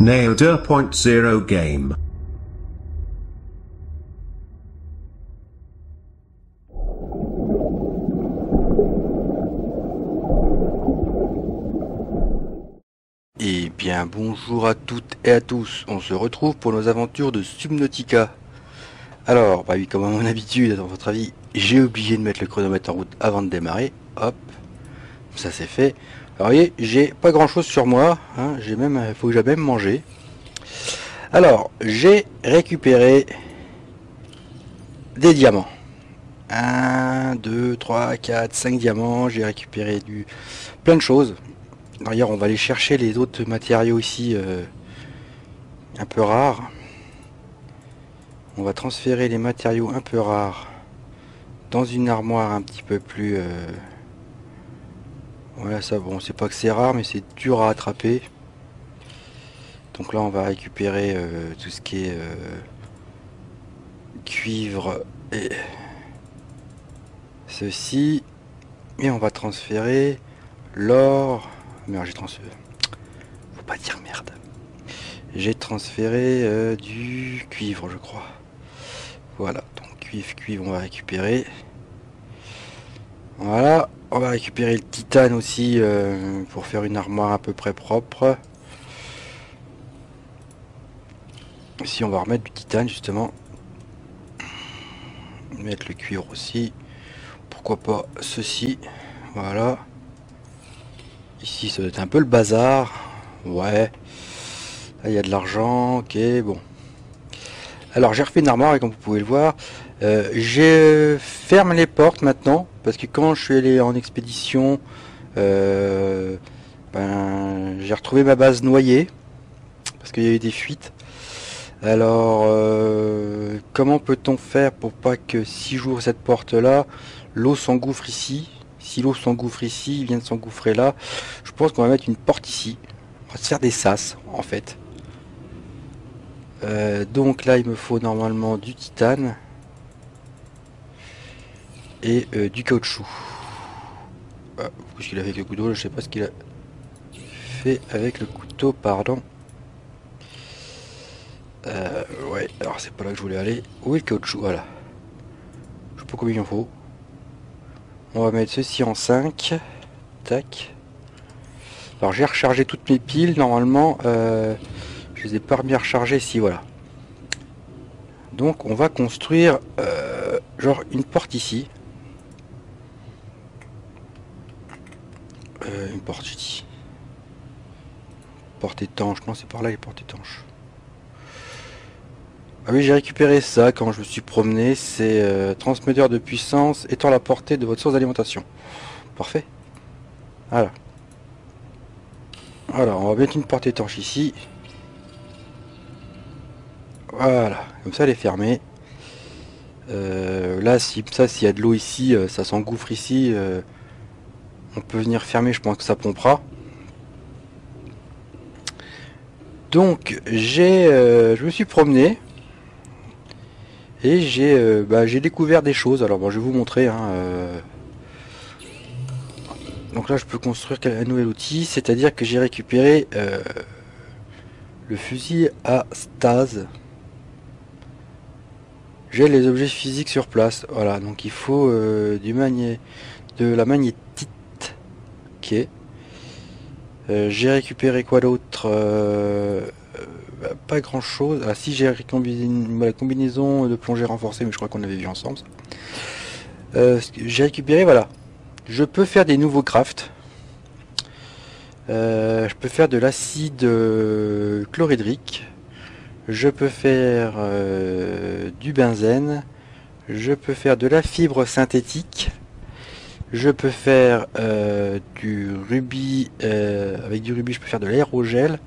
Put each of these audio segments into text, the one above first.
Nail 2.0 game. Eh bien bonjour à toutes et à tous, on se retrouve pour nos aventures de Subnautica. Alors, bah oui, comme à mon habitude, dans votre avis, j'ai oublié de mettre le chronomètre en route avant de démarrer. Hop, ça c'est fait. Alors, vous voyez, j'ai pas grand chose sur moi, hein, j'ai même, faut que j'aille même manger. Alors, j'ai récupéré des diamants. 1, 2, 3, 4, 5 diamants, j'ai récupéré du plein de choses. D'ailleurs, on va aller chercher les autres matériaux ici euh, un peu rares. On va transférer les matériaux un peu rares dans une armoire un petit peu plus... Euh... Voilà, ça, bon, c'est pas que c'est rare, mais c'est dur à attraper. Donc là, on va récupérer euh, tout ce qui est euh, cuivre et ceci. Et on va transférer l'or Merde, j'ai transféré. Faut pas dire merde. J'ai transféré euh, du cuivre, je crois. Voilà, donc cuivre, cuivre, on va récupérer. Voilà, on va récupérer le titane aussi euh, pour faire une armoire à peu près propre. Ici, on va remettre du titane justement. Mettre le cuivre aussi. Pourquoi pas ceci. Voilà. Ici, ça doit être un peu le bazar. Ouais. Là, il y a de l'argent. Ok, bon. Alors, j'ai refait une armoire et comme vous pouvez le voir, euh, je ferme les portes maintenant. Parce que quand je suis allé en expédition, euh, ben, j'ai retrouvé ma base noyée. Parce qu'il y a eu des fuites. Alors, euh, comment peut-on faire pour pas que si j'ouvre cette porte-là, l'eau s'engouffre ici? Si l'eau s'engouffre ici, il vient de s'engouffrer là. Je pense qu'on va mettre une porte ici. On va se faire des sas, en fait. Donc là, il me faut normalement du titane. Et euh, du caoutchouc. Ah, ce qu'il a fait le couteau, je sais pas ce qu'il a fait avec le couteau, pardon. Euh, ouais, alors c'est pas là que je voulais aller. Où est le caoutchouc? Voilà. Je sais pas combien il en faut. On va mettre ceci en 5. Tac. Alors j'ai rechargé toutes mes piles. Normalement, euh, je les ai pas remis à recharger ici. Voilà. Donc on va construire euh, genre une porte ici. Euh, une porte ici. Porte étanche. Non, c'est par là les portes étanches. Ah oui, j'ai récupéré ça quand je me suis promené. C'est euh, transmetteur de puissance étant la portée de votre source d'alimentation. Parfait. Voilà. Voilà, on va mettre une porte étanche ici. Voilà, comme ça elle est fermée. Euh, là, si ça, s'il y a de l'eau ici, ça s'engouffre ici. On peut venir fermer, je pense que ça pompera. Donc, j'ai, je me suis promené. Et j'ai euh, bah, découvert des choses. Alors bon, je vais vous montrer. Hein, euh. Donc là, je peux construire un nouvel outil. C'est-à-dire que j'ai récupéré euh, le fusil à stase. J'ai les objets physiques sur place. Voilà, donc il faut du magné de la magnétite. Ok. j'ai récupéré quoi d'autre bah, pas grand chose. Ah si j'ai la combinaison de plongée renforcée, mais je crois qu'on avait vu ensemble. Euh, j'ai récupéré, voilà. Je peux faire des nouveaux crafts. Euh, je peux faire de l'acide euh, chlorhydrique. Je peux faire du benzène. Je peux faire de la fibre synthétique. Je peux faire du rubis. avec du rubis, je peux faire de l'aérogel.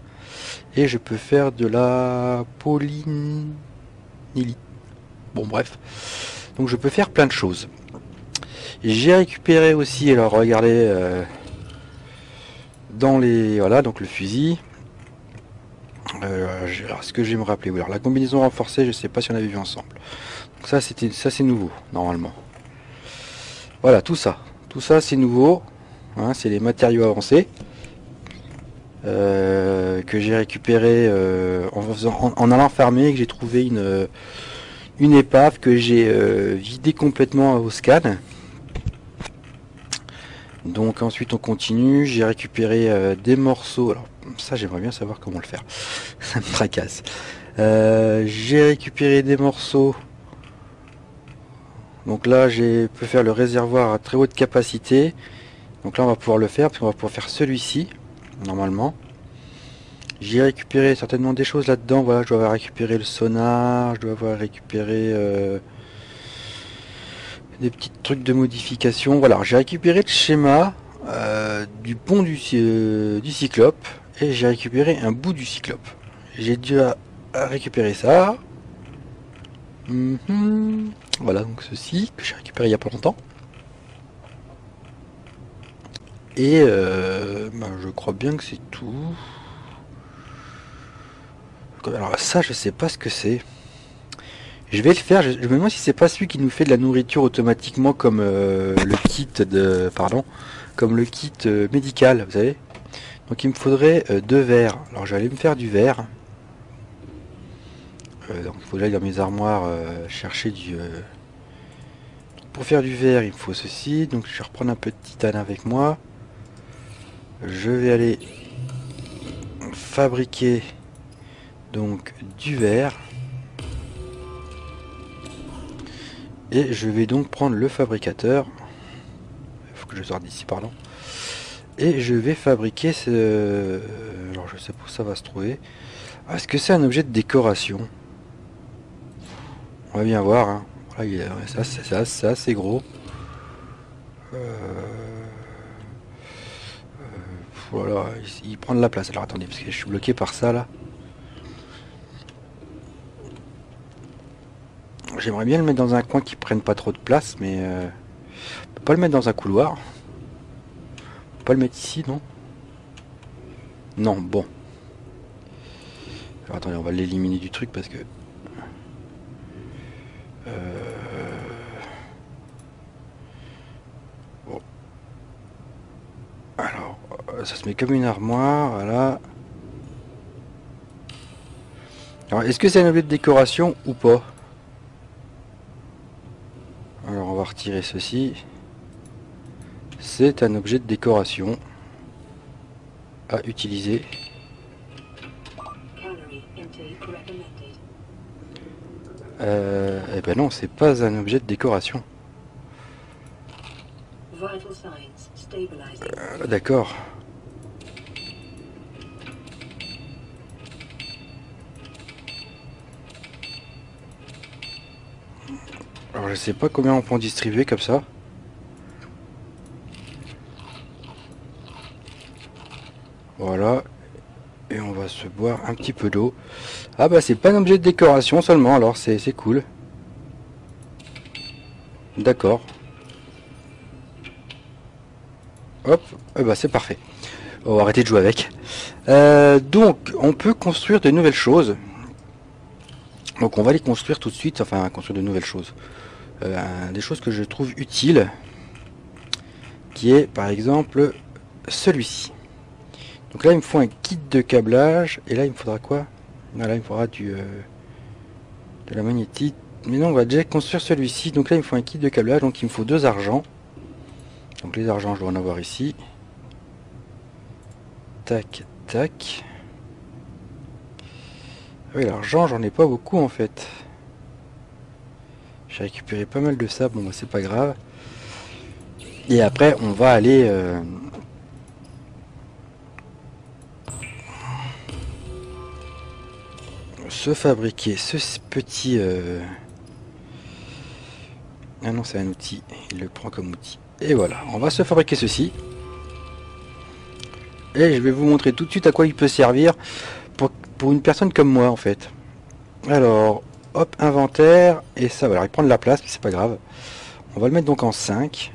Et je peux faire de la polynylite. Bon bref. Donc je peux faire plein de choses. J'ai récupéré aussi, alors regardez, euh, dans les... Voilà, donc le fusil. Euh, alors, ce que je vais me rappeler, alors la combinaison renforcée, je sais pas si on avait vu ensemble. Donc ça, c'était, ça c'est nouveau, normalement. Voilà, tout ça. Tout ça, c'est nouveau. Hein, c'est les matériaux avancés. Euh, que j'ai récupéré en, faisant, en, allant farmer, que j'ai trouvé une, épave que j'ai vidée complètement au scan. Donc ensuite on continue, j'ai récupéré des morceaux. Alors ça j'aimerais bien savoir comment le faire. ça me tracasse. j'ai récupéré des morceaux donc là, j'ai peux faire le réservoir à très haute capacité. Donc là, on va pouvoir le faire, puis on va pouvoir faire celui-ci, normalement. J'ai récupéré certainement des choses là-dedans. Voilà, je dois avoir récupéré le sonar, je dois avoir récupéré euh, des petits trucs de modification. Voilà, j'ai récupéré le schéma euh, du pont du, euh, du cyclope et j'ai récupéré un bout du cyclope. J'ai dû récupérer ça. Mhm. Voilà donc ceci que j'ai récupéré il y a pas longtemps. Et euh, bah, je crois bien que c'est tout. Alors ça je sais pas ce que c'est. Je vais le faire, je, me demande si c'est pas celui qui nous fait de la nourriture automatiquement comme euh, le kit de. Pardon. Comme le kit euh, médical, vous savez. Donc il me faudrait deux verres. Alors j'allais me faire du verre. Donc il faut que j'aille dans mes armoires chercher du. Pour faire du verre, il me faut ceci. Donc je vais reprendre un peu de titane avec moi. Je vais aller fabriquer donc du verre. Et je vais donc prendre le fabricateur. Il faut que je sorte d'ici, pardon. Et je vais fabriquer ce... Alors je sais pas où ça va se trouver. Est-ce que c'est un objet de décoration? On va bien voir. Hein. Ça, c'est ça, assez gros. Euh, euh, il, prend de la place. Alors attendez, parce que je suis bloqué par ça là. J'aimerais bien le mettre dans un coin qui prenne pas trop de place, mais euh, on peut pas le mettre dans un couloir. On peut pas le mettre ici, non? Non, bon. Alors, attendez, on va l'éliminer du truc parce que ça se met comme une armoire, voilà. Alors, est-ce que c'est un objet de décoration ou pas? Alors, on va retirer ceci. C'est un objet de décoration à utiliser. Euh, eh ben non, c'est pas un objet de décoration. Euh, D'accord. Alors je sais pas combien on peut en distribuer comme ça. Voilà. Un petit peu d'eau. Ah bah c'est pas un objet de décoration seulement, alors c'est cool. D'accord. Hop, eh bah c'est parfait. On va arrêter de jouer avec. Euh, donc, on peut construire de nouvelles choses. Donc on va les construire tout de suite, enfin construire de nouvelles choses. Euh, des choses que je trouve utiles, qui est par exemple celui-ci. Donc là il me faut un kit de câblage, et là il me faudra quoi? Là il me faudra du euh, de la magnétite. Mais non, on va déjà construire celui-ci. Donc là il me faut un kit de câblage, donc il me faut deux argents. Donc les argents je dois en avoir ici. Tac, tac. Ah oui, l'argent, j'en ai pas beaucoup en fait. J'ai récupéré pas mal de ça, bon bah, c'est pas grave. Et après on va aller euh, se fabriquer ce petit Ah non c'est un outil, il le prend comme outil. Et voilà, on va se fabriquer ceci. Et je vais vous montrer tout de suite à quoi il peut servir pour, pour une personne comme moi en fait. Alors, hop, inventaire, et ça, va il prend de la place, mais c'est pas grave. On va le mettre donc en 5.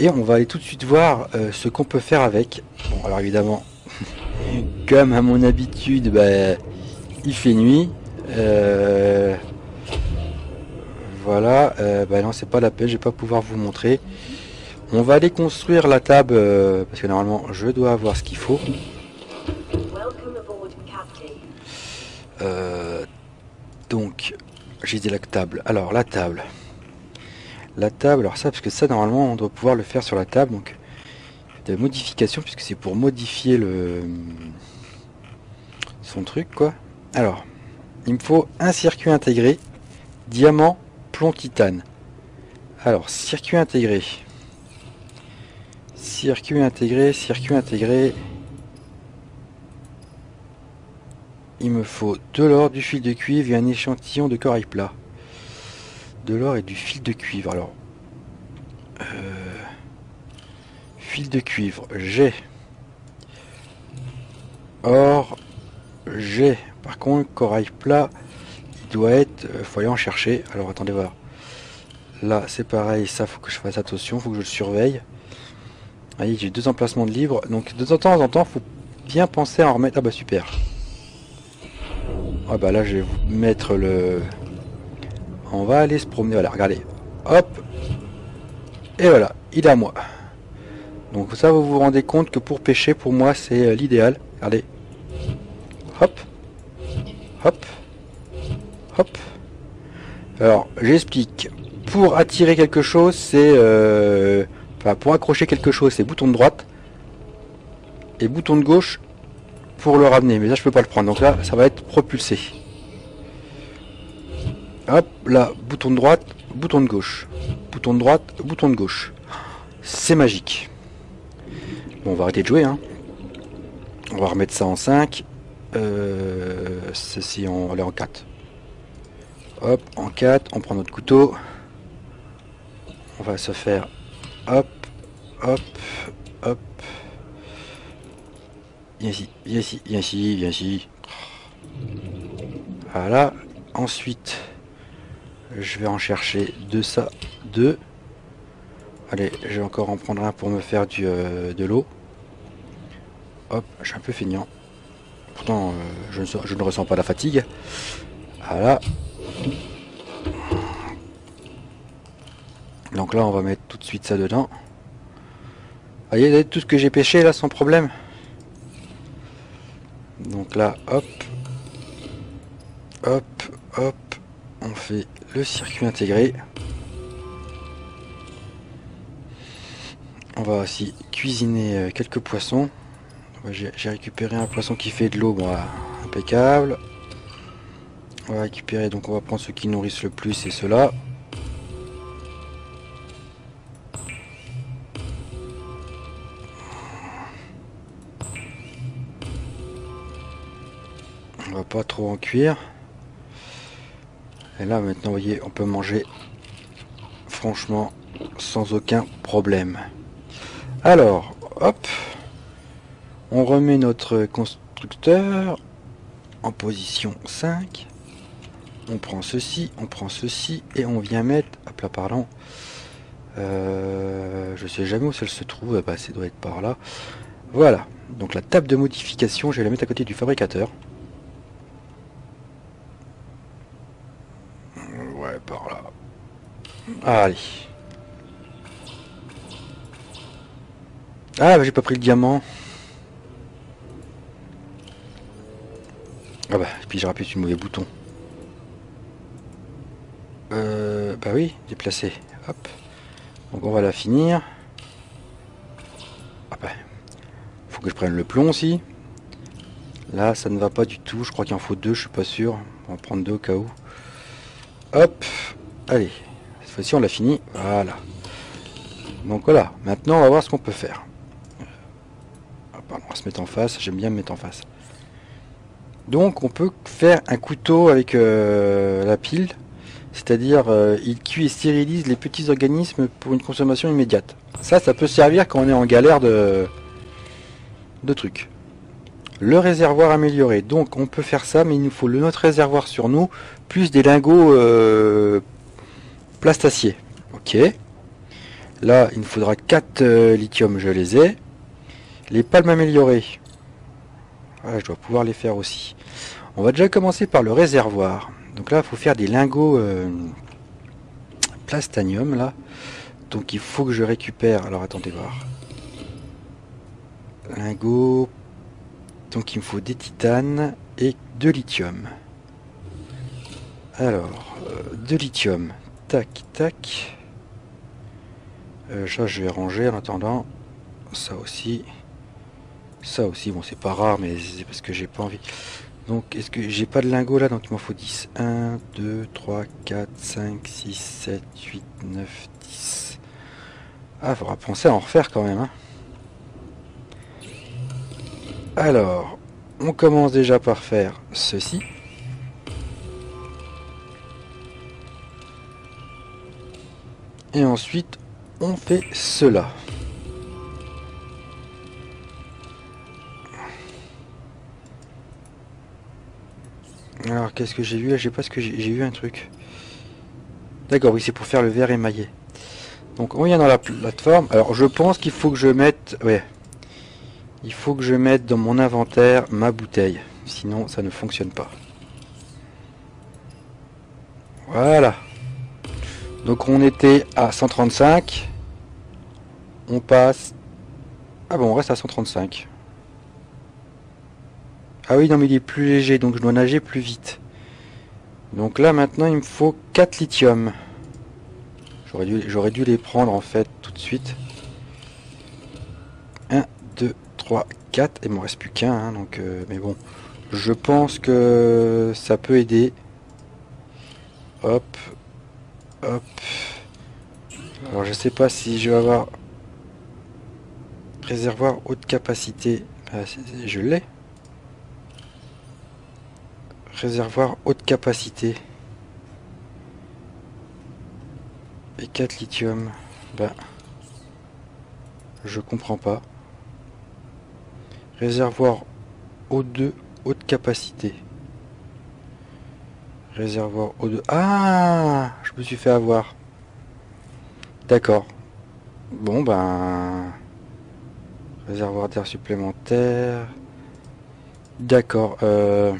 Et on va aller tout de suite voir euh, ce qu'on peut faire avec. Bon, alors évidemment, comme à mon habitude, bah, il fait nuit. Euh, voilà, euh, bah non, c'est pas la paix, je vais pas pouvoir vous montrer. On va aller construire la table, euh, parce que normalement, je dois avoir ce qu'il faut. donc, j'ai dit la table. Alors, la table. La table, alors ça, parce que ça, normalement, on doit pouvoir le faire sur la table, donc des modifications, puisque c'est pour modifier le son truc, quoi. Alors, il me faut un circuit intégré, diamant, plomb, titane. Alors, circuit intégré. Circuit intégré, circuit intégré. Il me faut de l'or, du fil de cuivre et un échantillon de corail plat. De l'or et du fil de cuivre. Alors, euh, fil de cuivre, j'ai. Or, j'ai. Par contre, corail plat, il doit être. Euh, faut aller en chercher. Alors, attendez voir. Là, c'est pareil. Ça, faut que je fasse attention. Faut que je le surveille. Voyez, j'ai deux emplacements de livres. Donc, de temps en temps, faut bien penser à en remettre. Ah bah super. Ah bah là je vais vous mettre le... On va aller se promener, voilà, regardez. Hop. Et voilà, il est à moi. Donc ça vous vous rendez compte que pour pêcher, pour moi c'est euh, l'idéal. Regardez. Hop. Hop. Hop. Alors j'explique. Pour attirer quelque chose, c'est... Euh... Pour accrocher quelque chose, c'est bouton de droite. Et bouton de gauche, pour le ramener. Mais là, je peux pas le prendre. Donc là, ça va être propulsé. Hop, là, bouton de droite, bouton de gauche. Bouton de droite, bouton de gauche. C'est magique. On va arrêter de jouer. Hein. On va remettre ça en 5. Euh, ceci, on va en 4. Hop, en 4, on prend notre couteau. On va se faire hop, hop, hop, viens ici, viens ici, viens ici. Voilà. Ensuite, je vais en chercher deux ça, deux. Allez, je vais encore en prendre un pour me faire du, euh, de l'eau. Hop, je suis un peu feignant. Pourtant, euh, je, ne, ressens pas la fatigue. Voilà. Donc là, on va mettre tout de suite ça dedans. Vous voyez, tout ce que j'ai pêché là sans problème. Donc là, hop, hop, hop, on fait le circuit intégré. On va aussi cuisiner euh, quelques poissons. J'ai récupéré un poisson qui fait de l'eau, impeccable. On va récupérer, donc on va prendre ceux qui nourrissent le plus et ceux-là. pas trop en cuire. Et là maintenant, vous voyez, on peut manger franchement sans aucun problème. Alors, hop, on remet notre constructeur en position 5. On prend ceci, on prend ceci et on vient mettre, hop là, pardon. Euh, je sais jamais où ça se trouve, bah, ça doit être par là. Voilà, donc la table de modification, je vais la mettre à côté du fabricateur. par là. Allez. Ah, bah, j'ai pas pris le diamant. Ah bah, puis j'ai rappuyé sur le mauvais bouton. Euh, bah oui, déplacer. Hop. Donc on va la finir. Ah bah, faut que je prenne le plomb aussi. Là, ça ne va pas du tout. Je crois qu'il en faut deux, je suis pas sûr. On va prendre deux au cas où. Hop, allez, cette fois-ci on l'a fini, voilà. Donc voilà, maintenant on va voir ce qu'on peut faire. on va se mettre en face, j'aime bien me mettre en face. Donc on peut faire un couteau avec euh, la pile, c'est-à-dire euh, il cuit et stérilise les petits organismes pour une consommation immédiate. Ça, ça peut servir quand on est en galère de, trucs. Le réservoir amélioré. Donc on peut faire ça, mais il nous faut le notre réservoir sur nous, plus des lingots euh, plastaciers. Ok. Là, il nous faudra 4 euh, lithium, je les ai. Les palmes améliorées. Je dois pouvoir les faire aussi. On va déjà commencer par le réservoir. Donc là, il faut faire des lingots euh, plastanium, là. Donc il faut que je récupère... Alors attendez voir. Lingots donc il me faut des titanes et de lithium. Alors, euh, de lithium. Tac, tac. Euh, ça, je vais ranger en attendant. Ça aussi. Ça aussi, bon, c'est pas rare, mais c'est parce que j'ai pas envie. Donc, est-ce que j'ai pas de lingots là? Donc, il m'en faut 10. 1, 2, 3, 4, 5, 6, 7, 8, 9, 10. Ah, faudra penser à en refaire quand même. Hein. Alors, on commence déjà par faire ceci. Et ensuite, on fait cela. Alors, qu'est-ce que j'ai vu J'ai pas ce que j'ai vu un truc. D'accord, oui, c'est pour faire le verre émaillé. Donc, on vient dans la plateforme. Alors, je pense qu'il faut que je mette... Ouais. Il faut que je mette dans mon inventaire ma bouteille. Sinon, ça ne fonctionne pas. Voilà. Donc, on était à 135. On passe... Ah bon, on reste à 135. Ah oui, non, mais il est plus léger, donc je dois nager plus vite. Donc là, maintenant, il me faut 4 lithium. J'aurais dû, dû les prendre, en fait, tout de suite. 1, 2, 3, 4. Et il m'en reste plus qu'un, hein, donc... Euh, mais bon, je pense que ça peut aider. Hop. Hop. Alors, je sais pas si je vais avoir... Réservoir haute capacité. Ah, je l'ai. Réservoir haute capacité. Et 4 lithium. Ben. Je comprends pas. Réservoir O2 haute capacité. Réservoir O2. Ah Je me suis fait avoir. D'accord. Bon ben. Réservoir d'air supplémentaire. D'accord. Euh...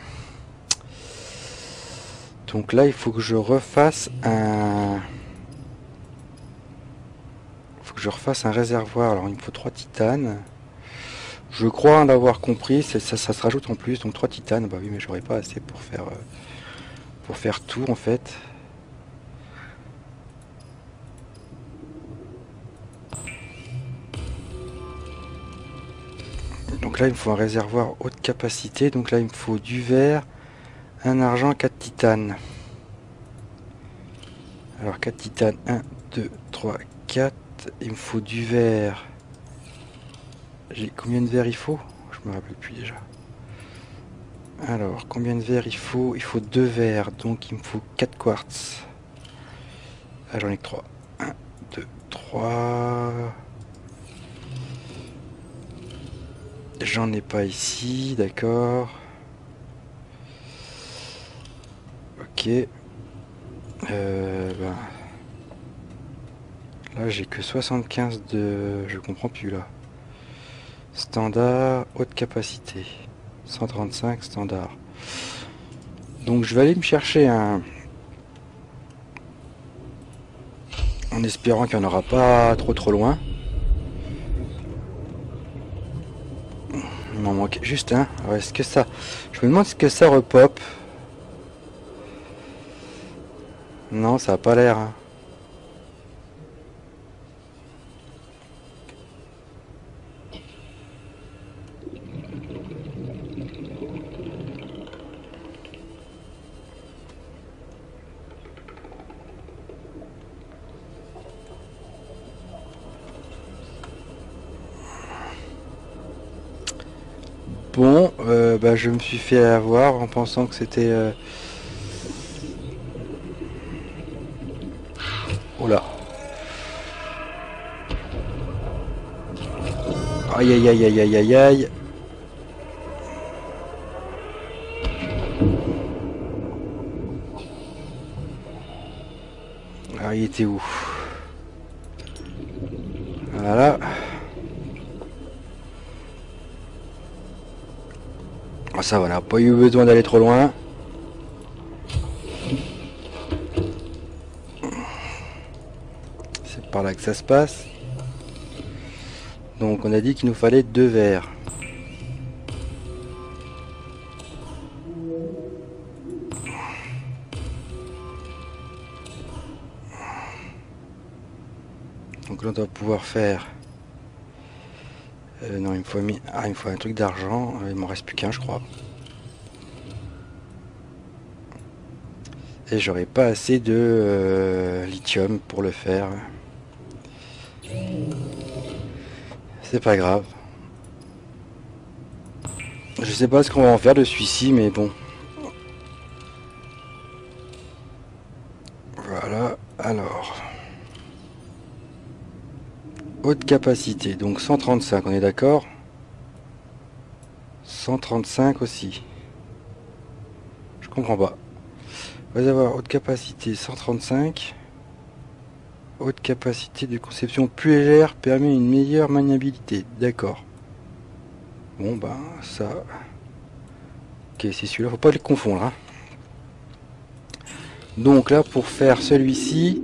Donc là, il faut que je refasse un... Faut que je refasse un réservoir. Alors, il me faut trois titanes. Je crois en avoir compris. Ça, ça, se rajoute en plus. Donc trois titanes. Bah oui, mais j'aurais pas assez pour faire... Euh, pour faire tout, en fait. Donc là, il me faut un réservoir haute capacité. Donc là, il me faut du verre un argent, 4 titanes. Alors 4 titanes, 1, 2, 3, 4. Il me faut du verre. J'ai combien de verres il faut? Je me rappelle plus déjà. Alors, combien de verres il faut? Il faut 2 verres, donc il me faut 4 quartz. Ah, j'en ai que 3. 1, 2, 3. J'en ai pas ici, d'accord. Euh, bah. Là, j'ai que 75 de... Je comprends plus, là. Standard, haute capacité. 135, standard. Donc, je vais aller me chercher un... En espérant qu'il n'y en aura pas trop trop loin. Il m'en manque juste un. Est-ce que ça... Je me demande ce que ça repop? Non, ça a pas l'air. Hein. Bon, euh, bah, je me suis fait avoir en pensant que c'était... Euh, Aïe aïe aïe aïe aïe aïe aïe. Ah, il était où? Voilà. Ah, ça voilà, pas eu besoin d'aller trop loin. C'est par là que ça se passe. Donc on a dit qu'il nous fallait deux verres. Donc là on doit pouvoir faire... Euh, non, il me, faut, ah, il me faut un truc d'argent. Euh, il m'en reste plus qu'un, je crois. Et j'aurai pas assez de euh, lithium pour le faire. C'est pas grave. Je sais pas ce qu'on va en faire de celui-ci, mais bon. Voilà, alors. Haute capacité, donc 135, on est d'accord? 135 aussi. Je comprends pas. avoir haute capacité 135. Haute capacité de conception plus légère permet une meilleure maniabilité. D'accord. Bon ben ça. Ok c'est celui-là, faut pas les confondre. Hein. Donc là pour faire celui-ci,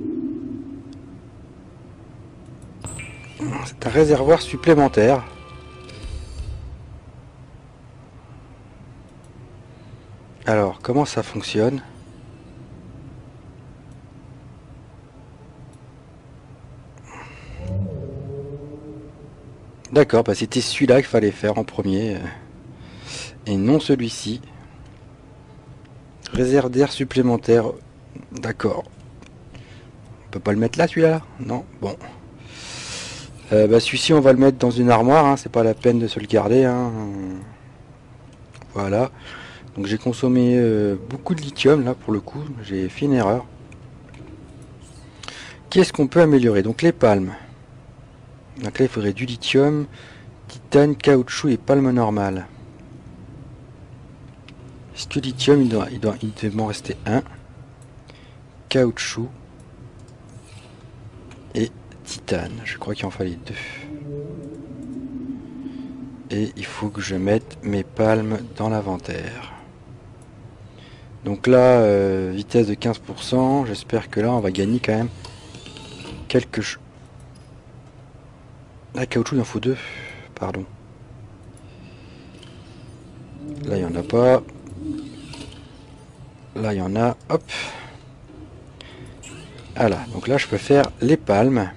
C'est un réservoir supplémentaire. Alors, comment ça fonctionne? D'accord, bah c'était celui-là qu'il fallait faire en premier. Euh, et non celui-ci. Réserve d'air supplémentaire. D'accord. On peut pas le mettre là celui-là Non? Bon. Euh, bah, celui-ci, on va le mettre dans une armoire. Hein, c'est pas la peine de se le garder. Hein. Voilà. Donc j'ai consommé euh, beaucoup de lithium là pour le coup. J'ai fait une erreur. Qu'est-ce qu'on peut améliorer? Donc les palmes. Donc là, il faudrait du lithium, titane, caoutchouc et palme normale. Est-ce lithium, il doit, il doit, m'en rester un. Caoutchouc et titane. Je crois qu'il en fallait deux. Et il faut que je mette mes palmes dans l'inventaire. Donc là, euh, vitesse de 15%. J'espère que là, on va gagner quand même quelques... La caoutchouc, il en faut deux. Pardon. Là, il n'y en a pas. Là, il y en a. Hop. Voilà. Donc là, je peux faire les palmes.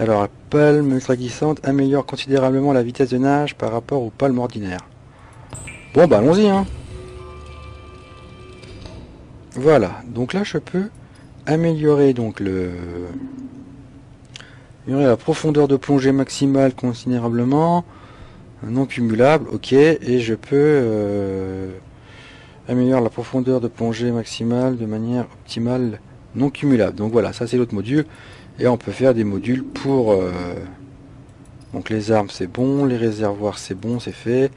Alors, la palme ultra améliore considérablement la vitesse de nage par rapport aux palmes ordinaires. Bon, bah allons-y. Hein. Voilà. Donc là, je peux améliorer donc le la profondeur de plongée maximale considérablement non cumulable ok et je peux euh, améliorer la profondeur de plongée maximale de manière optimale non cumulable donc voilà ça c'est l'autre module et on peut faire des modules pour... Euh, donc les armes c'est bon, les réservoirs c'est bon, c'est fait.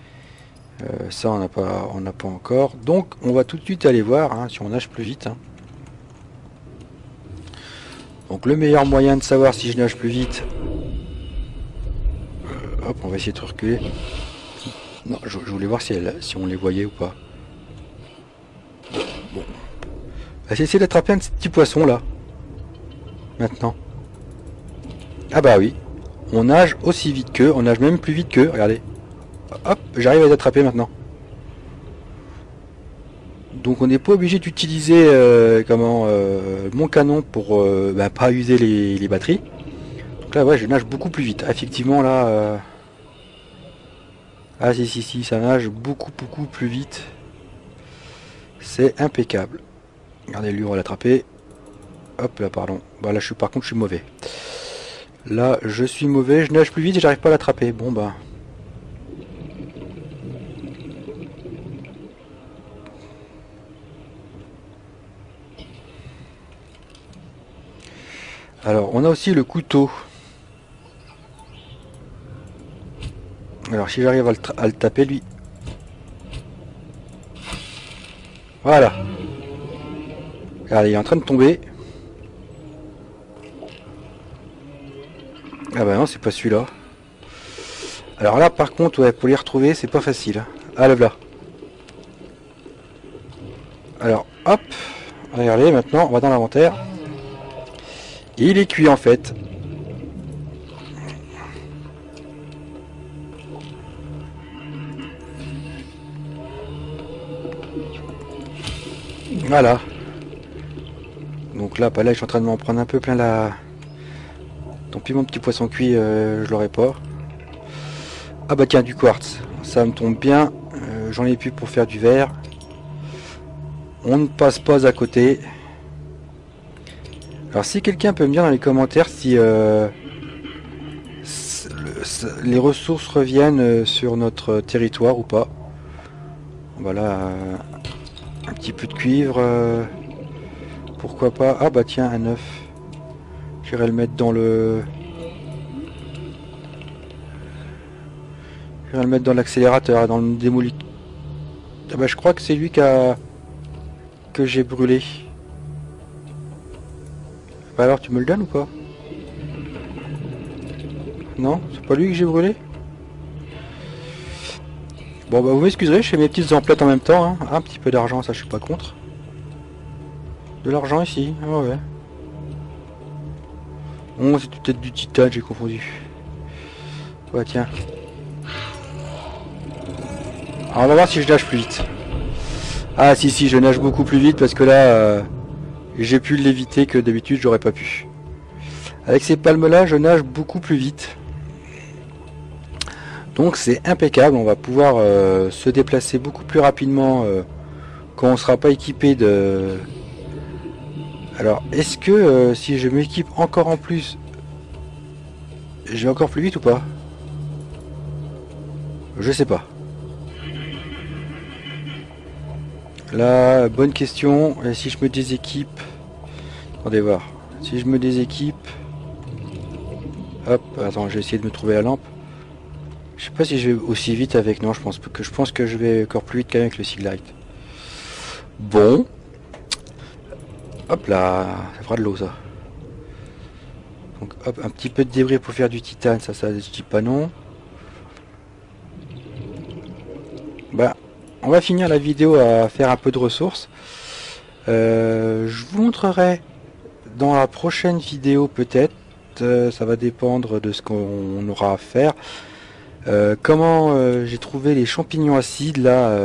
Euh, ça on n'a pas, encore. Donc on va tout de suite aller voir hein, si on nage plus vite. Hein. Donc le meilleur moyen de savoir si je nage plus vite. Euh, hop, on va essayer de reculer. Non, je, voulais voir si, elle, si on les voyait ou pas. Bon. On va essayer d'attraper un petit poisson là. Maintenant. Ah bah oui. On nage aussi vite qu'eux. On nage même plus vite qu'eux. Regardez. Hop, j'arrive à les attraper maintenant. Donc on n'est pas obligé d'utiliser euh, euh, mon canon pour euh, bah, pas user les, batteries. Donc là ouais je nage beaucoup plus vite. Effectivement là Ah si si si ça nage beaucoup beaucoup plus vite. C'est impeccable. Regardez lui on va l'attraper. Hop là pardon. Bah là je suis par contre je suis mauvais. Là, je suis mauvais, je nage plus vite et j'arrive pas à l'attraper. Bon bah. Alors, on a aussi le couteau. Alors, si j'arrive à, le taper, lui. Voilà. Regardez, il est en train de tomber. Ah bah non, c'est pas celui-là. Alors là, par contre, ouais, pour les retrouver, c'est pas facile. Hein. Ah, le là. Alors, hop. Regardez, maintenant, on va dans l'inventaire. Il est cuit, en fait. Voilà. Donc là, pas là, je suis en train de m'en prendre un peu plein la Tant pis mon petit poisson cuit, euh, je l'aurai pas. Ah bah tiens, du quartz. Ça me tombe bien. Euh, j'en ai plus pour faire du verre. On ne passe pas à côté. Alors si quelqu'un peut me dire dans les commentaires si euh, les ressources reviennent euh, sur notre territoire ou pas. Voilà, un petit peu de cuivre. pourquoi pas Ah bah tiens, un œuf. J'irai le mettre dans le... J'irai le mettre dans l'accélérateur, dans le démoli. Ah bah je crois que c'est lui qui a... que j'ai brûlé. Bah alors tu me le donnes ou pas? Non? C'est pas lui que j'ai brûlé? Bon bah vous m'excuserez, je fais mes petites emplettes en même temps. Hein. Un petit peu d'argent, ça je suis pas contre. De l'argent ici, ah ouais. Oh, c'est peut-être du titane, j'ai confondu. Ouais, tiens. Alors, on va voir si je nage plus vite. Ah, si, si, je nage beaucoup plus vite parce que là, euh, j'ai pu l'éviter que d'habitude, j'aurais pas pu. Avec ces palmes-là, je nage beaucoup plus vite. Donc, c'est impeccable. On va pouvoir euh, se déplacer beaucoup plus rapidement euh, quand on sera pas équipé de alors, est-ce que euh, si je m'équipe encore en plus, j'ai encore plus vite ou pas? Je sais pas. Là, bonne question. Et si je me déséquipe Attendez voir. Si je me déséquipe... Hop, attends, j'ai essayé de me trouver la lampe. Je sais pas si je vais aussi vite avec... Non, je pense que je pense que je vais encore plus vite qu'avec le Siglight. Bon. Hop là, ça fera de l'eau ça. Donc hop, un petit peu de débris pour faire du titane, ça, ça, je dis pas non. Bah, on va finir la vidéo à faire un peu de ressources. Euh, je vous montrerai dans la prochaine vidéo peut-être, euh, ça va dépendre de ce qu'on aura à faire. Euh, comment j'ai trouvé les champignons acides là,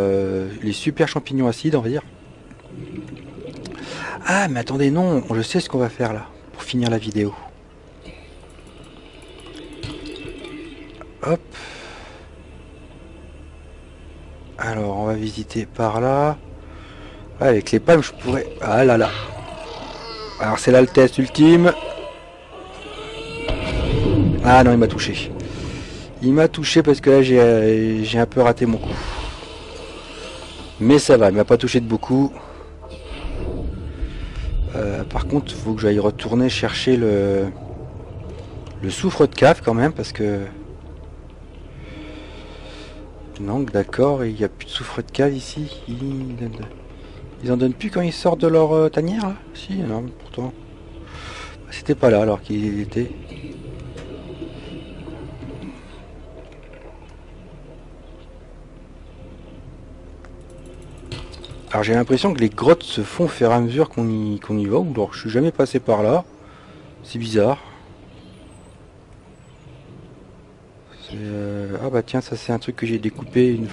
les super champignons acides on va dire. Ah, mais attendez, non, je sais ce qu'on va faire là, pour finir la vidéo. Hop. Alors, on va visiter par là. avec les palmes, je pourrais... Ah là là. Alors, c'est là le test ultime. Ah non, il m'a touché. Il m'a touché parce que là, j'ai un peu raté mon coup. Mais ça va, il m'a pas touché de beaucoup. Euh, par contre, il faut que j'aille retourner chercher le, le soufre de cave quand même, parce que... Non, d'accord, il n'y a plus de soufre de cave ici. Ils, en donnent plus quand ils sortent de leur euh, tanière, là? Si, non, pourtant... C'était pas là alors qu'il était. Alors j'ai l'impression que les grottes se font et à mesure qu'on y, qu'on y va, ou alors je suis jamais passé par là. C'est bizarre. Euh, ah bah tiens, ça c'est un truc que j'ai découpé une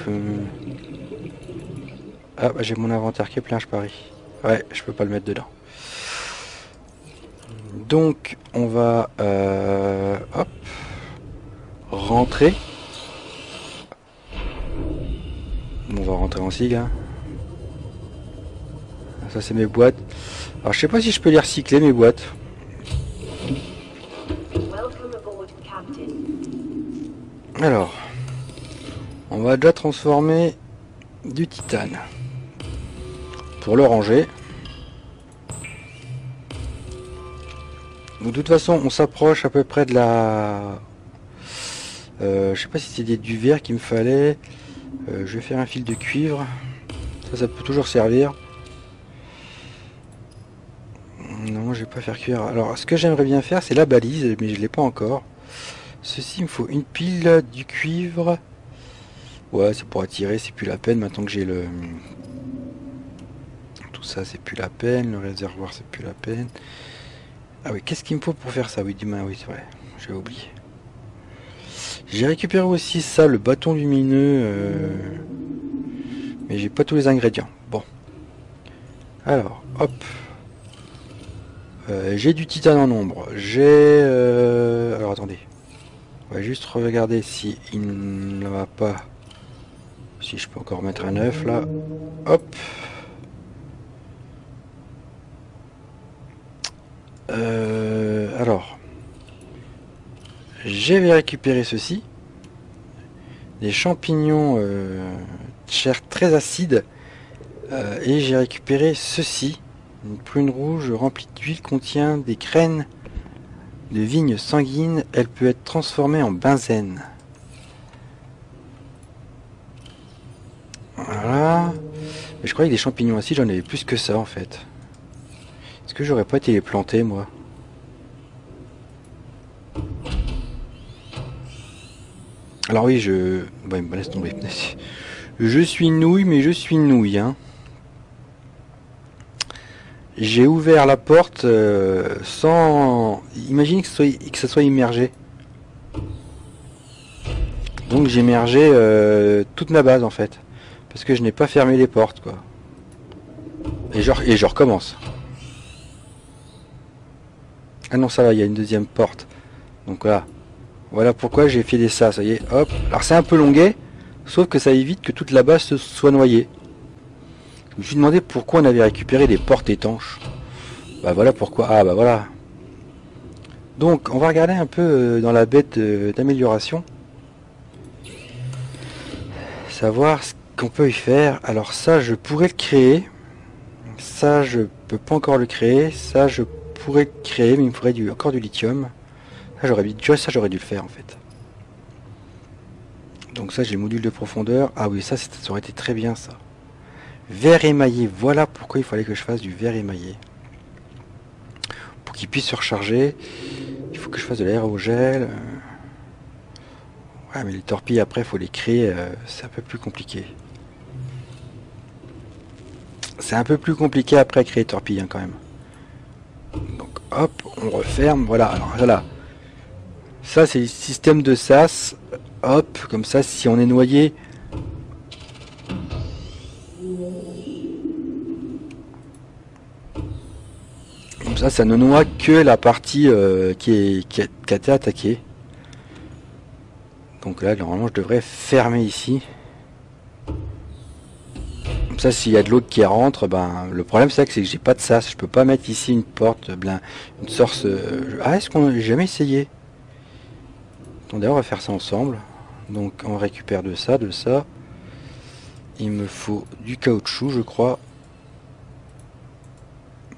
Ah bah j'ai mon inventaire qui est plein, je parie. Ouais, je peux pas le mettre dedans. Donc on va euh, hop rentrer. On va rentrer en SIG. Hein. Ça c'est mes boîtes. Alors je sais pas si je peux les recycler mes boîtes. Alors, on va déjà transformer du titane pour le ranger. de toute façon, on s'approche à peu près de la... Euh, je sais pas si c'était du verre qu'il me fallait. Euh, je vais faire un fil de cuivre. Ça, ça peut toujours servir. Non, je vais pas faire cuire. Alors, ce que j'aimerais bien faire, c'est la balise, mais je l'ai pas encore. Ceci, il me faut une pile, du cuivre. Ouais, c'est pour attirer, c'est plus la peine maintenant que j'ai le... Tout ça, c'est plus la peine. Le réservoir, c'est plus la peine. Ah oui, qu'est-ce qu'il me faut pour faire ça? Oui, du main, oui, c'est vrai. J'ai oublié. J'ai récupéré aussi ça, le bâton lumineux. Euh, mais j'ai pas tous les ingrédients. Bon. Alors, hop. Euh, j'ai du titane en nombre. J'ai... euh, Alors attendez. On va juste regarder si il ne va pas... Si je peux encore mettre un œuf là. Hop. Euh, alors. J'ai récupéré ceci. Des champignons euh, chair très acide. Euh, et j'ai récupéré ceci. Une prune rouge remplie d'huile contient des graines de vigne sanguine. Elle peut être transformée en benzène. Voilà. Mais je croyais que des champignons acides, j'en avais plus que ça en fait. Est-ce que j'aurais pas été les planter moi? Alors oui, je... Il me laisse tomber. Je suis nouille, mais je suis nouille. Hein. J'ai ouvert la porte euh, sans... Imaginez que que ce soit immergé. Donc j'ai immergé euh, toute ma base en fait. Parce que je n'ai pas fermé les portes quoi. Et je, et je recommence. Ah non ça va, il y a une deuxième porte. Donc voilà. Voilà pourquoi j'ai fait des ça, ça y est, hop. Alors c'est un peu longuet, sauf que ça évite que toute la base se soit noyée. Je me suis demandé pourquoi on avait récupéré des portes étanches. Bah voilà pourquoi. Ah bah voilà. Donc on va regarder un peu euh, dans la bête euh, d'amélioration. Savoir ce qu'on peut y faire. Alors ça je pourrais le créer. Ça je peux pas encore le créer. Ça je pourrais le créer mais il me faudrait encore du lithium. Ça j'aurais ça j'aurais dû le faire en fait. Donc ça j'ai le module de profondeur. Ah oui ça, ça aurait été très bien ça. Verre émaillé, voilà pourquoi il fallait que je fasse du verre émaillé. Pour qu'il puisse se recharger, il faut que je fasse de l'aérogel. Ouais mais les torpilles après il faut les créer, euh, c'est un peu plus compliqué. C'est un peu plus compliqué après créer les torpilles hein, quand même. Donc hop, on referme, voilà, alors voilà. Ça, c'est le système de sas. Hop, comme ça, si on est noyé... Comme ça, ça ne noie que la partie euh, qui, est, qui, a, a été attaquée. Donc là, normalement, je devrais fermer ici. Comme ça, s'il y a de l'eau qui rentre, ben le problème c'est que j'ai pas de sas. Je peux pas mettre ici une porte, une source. Euh, ah, est-ce qu'on n'a jamais essayé? Attendez, on va faire ça ensemble. Donc on récupère de ça, de ça. Il me faut du caoutchouc, je crois.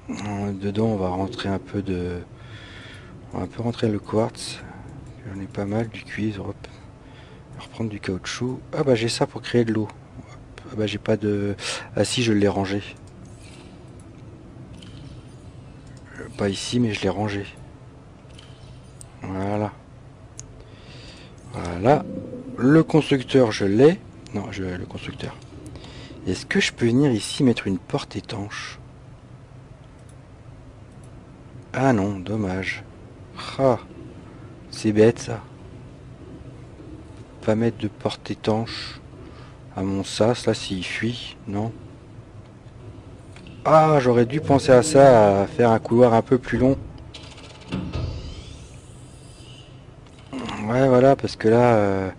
Dedans, on va rentrer un peu de... On va un peu rentrer le quartz. J'en ai pas mal, du cuivre. Hop. Reprendre du caoutchouc. Ah bah j'ai ça pour créer de l'eau. Ah bah j'ai pas de... Ah si, je l'ai rangé. Pas ici, mais je l'ai rangé. Voilà. Voilà. Le constructeur, je l'ai. Non, je le constructeur. Est-ce que je peux venir ici mettre une porte étanche? Ah non, dommage. Ah, c'est bête ça. Pas mettre de porte étanche à mon sas, là, s'il fuit, non? Ah, j'aurais dû penser à ça, à faire un couloir un peu plus long. Ouais, voilà, parce que là, euh,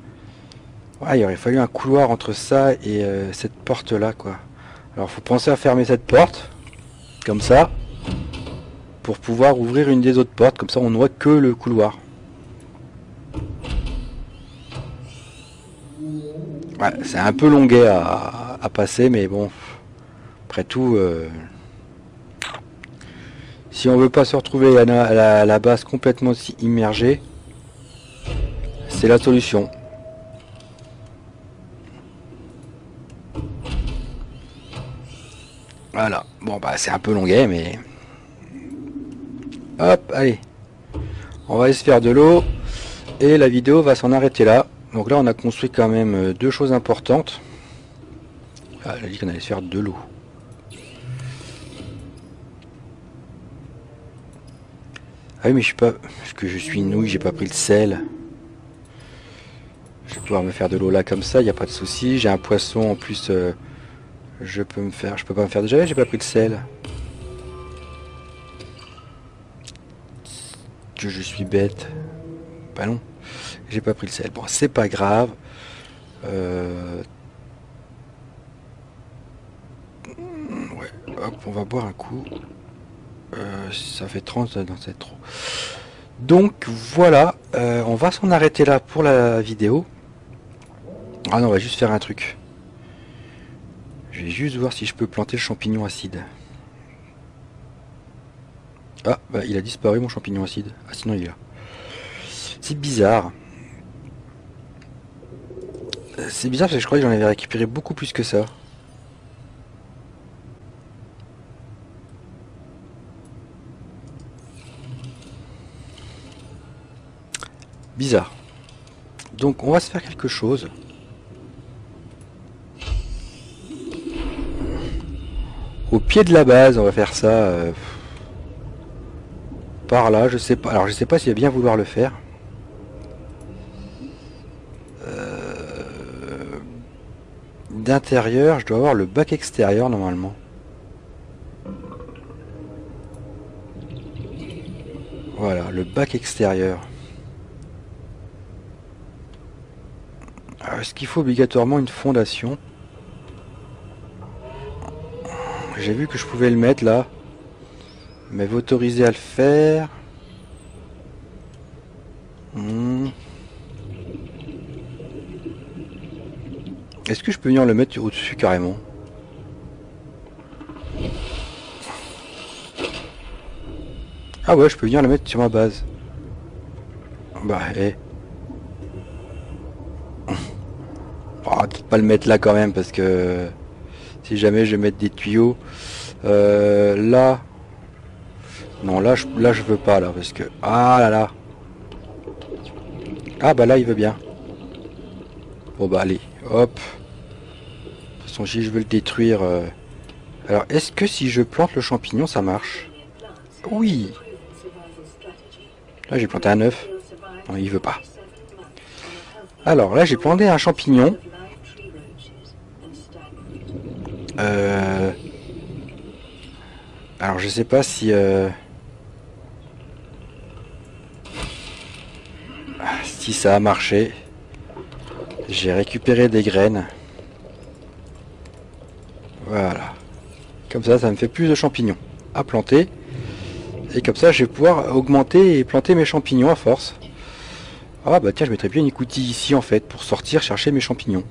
ouais, il aurait fallu un couloir entre ça et euh, cette porte-là, quoi. Alors, faut penser à fermer cette porte, comme ça, pour pouvoir ouvrir une des autres portes. Comme ça, on ne voit que le couloir. Ouais, c'est un peu longuet à, passer, mais bon, après tout, euh, si on veut pas se retrouver à la, à la, à la base complètement immergée, c'est la solution. Voilà. Bon, bah, c'est un peu longuet, mais... Hop, allez. On va aller se faire de l'eau. Et la vidéo va s'en arrêter là. Donc là, on a construit quand même euh, deux choses importantes. Ah, elle a dit qu'on allait se faire de l'eau. Ah oui, mais je suis pas... Parce que je suis nouille, j'ai pas pris le sel. Je vais pouvoir me faire de l'eau là comme ça, il n'y a pas de souci. J'ai un poisson en plus. Euh, je peux me faire. Je peux pas me faire de j'ai pas pris de sel. que je suis bête. Bah non, j'ai pas pris le sel. Bon, c'est pas grave. Euh, ouais, hop, on va boire un coup. Euh, ça fait 30, dans c'est trop. Donc voilà, euh, on va s'en arrêter là pour la vidéo. Ah non, on va juste faire un truc. Je vais juste voir si je peux planter le champignon acide. Ah, bah il a disparu mon champignon acide. Ah sinon il est là. C'est bizarre. C'est bizarre parce que je crois que j'en avais récupéré beaucoup plus que ça. Bizarre. Donc on va se faire quelque chose. Au pied de la base, on va faire ça. euh, par là, je sais pas. Alors je sais pas s'il va bien vouloir le faire. Euh, D'intérieur, je dois avoir le bac extérieur normalement. Voilà, le bac extérieur. Est-ce qu'il faut obligatoirement une fondation? J'ai vu que je pouvais le mettre là. Mais autorisé à le faire. Hmm. Est-ce que je peux venir le mettre au-dessus carrément? Ah ouais, je peux venir le mettre sur ma base. Bah, eh. Oh, peut-être pas le mettre là quand même parce que si jamais je vais mettre des tuyaux. Euh, là non là je là je veux pas là parce que ah là là. Ah bah là il veut bien. Bon bah allez hop. De toute façon si je veux le détruire euh, alors est-ce que si je plante le champignon ça marche? Oui. Là j'ai planté un œuf. Non il veut pas. Alors là j'ai planté un champignon Euh, Alors je sais pas si euh, si ça a marché. J'ai récupéré des graines. Voilà. Comme ça, ça me fait plus de champignons à planter. Et comme ça, je vais pouvoir augmenter et planter mes champignons à force. Ah bah tiens, je mettrais bien une écoutille ici en fait pour sortir chercher mes champignons.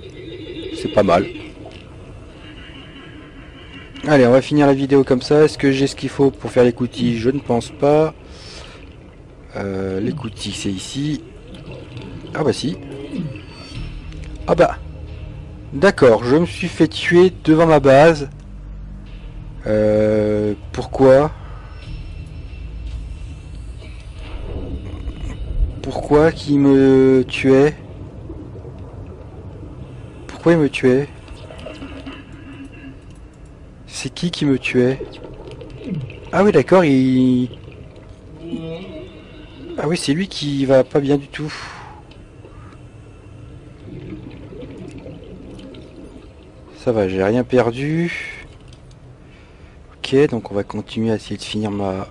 C'est pas mal. Allez, on va finir la vidéo comme ça. Est-ce que j'ai ce qu'il faut pour faire l'écoutille Je ne pense pas. Euh, l'écoutille, c'est ici. Ah bah si. Ah bah. D'accord, je me suis fait tuer devant ma base. Euh, pourquoi? Pourquoi qui me tuait? Pourquoi il me tuait? C'est qui qui me tuait Ah oui d'accord, il... Ah oui c'est lui qui va pas bien du tout. Ça va, j'ai rien perdu. Ok, donc on va continuer à essayer de finir ma...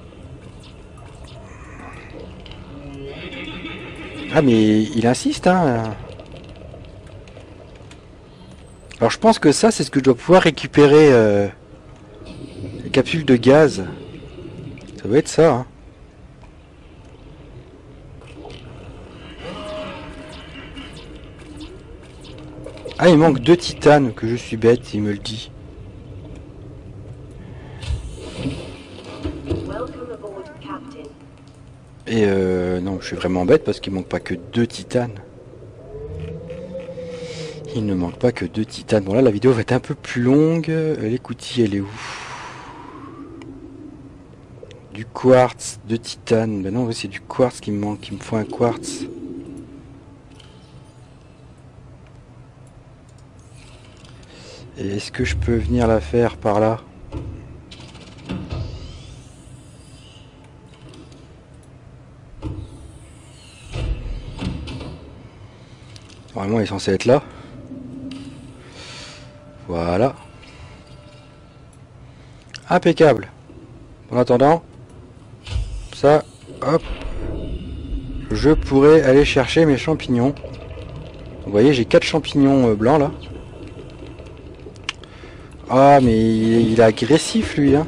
Ah mais il insiste hein Alors je pense que ça c'est ce que je dois pouvoir récupérer... Euh capsule de gaz. Ça doit être ça. Hein. Ah, il manque deux titanes, que je suis bête, il me le dit. Et euh, non, je suis vraiment bête parce qu'il manque pas que deux titanes. Il ne manque pas que deux titanes. Bon là, la vidéo va être un peu plus longue. L'écoutille, elle est où? Du quartz, de titane. Ben non, c'est du quartz qui me manque. Il me faut un quartz. Et est-ce que je peux venir la faire par là? Normalement, il est censé être là. Voilà. Impeccable. En attendant, ça, hop, je pourrais aller chercher mes champignons. Vous voyez, j'ai quatre champignons euh, blancs là. Ah, mais il, est agressif lui. Hein.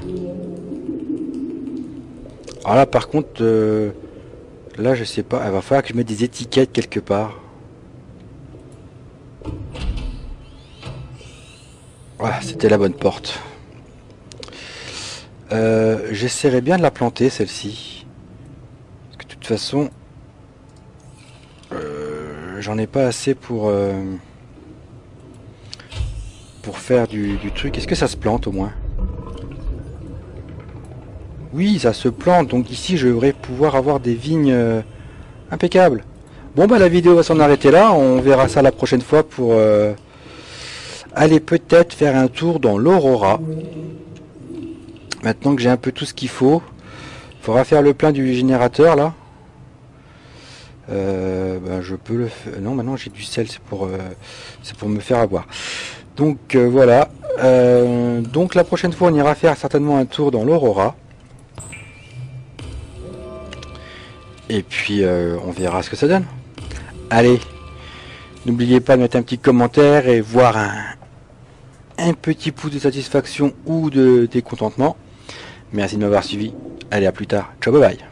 Ah là, par contre, euh, là, je sais pas. Il va falloir que je mette des étiquettes quelque part. Ah, c'était la bonne porte. Euh, j'essaierai bien de la planter, celle-ci. Parce que de toute façon, euh, j'en ai pas assez pour euh, faire du, truc. Est-ce que ça se plante au moins? Oui, ça se plante. Donc ici, je devrais pouvoir avoir des vignes impeccables. Bon, bah la vidéo va s'en arrêter là. On verra ça la prochaine fois pour aller peut-être faire un tour dans l'Aurora. Maintenant que j'ai un peu tout ce qu'il faut, il faudra faire le plein du générateur là. Euh, ben, je peux le faire. Non, maintenant j'ai du sel, c'est pour, euh, me faire avoir. Donc euh, voilà. donc la prochaine fois, on ira faire certainement un tour dans l'Aurora. Et puis on verra ce que ça donne. Allez, n'oubliez pas de mettre un petit commentaire et voir un, un petit pouce de satisfaction ou de décontentement. Merci de m'avoir suivi. Allez, à plus tard. Ciao, bye bye.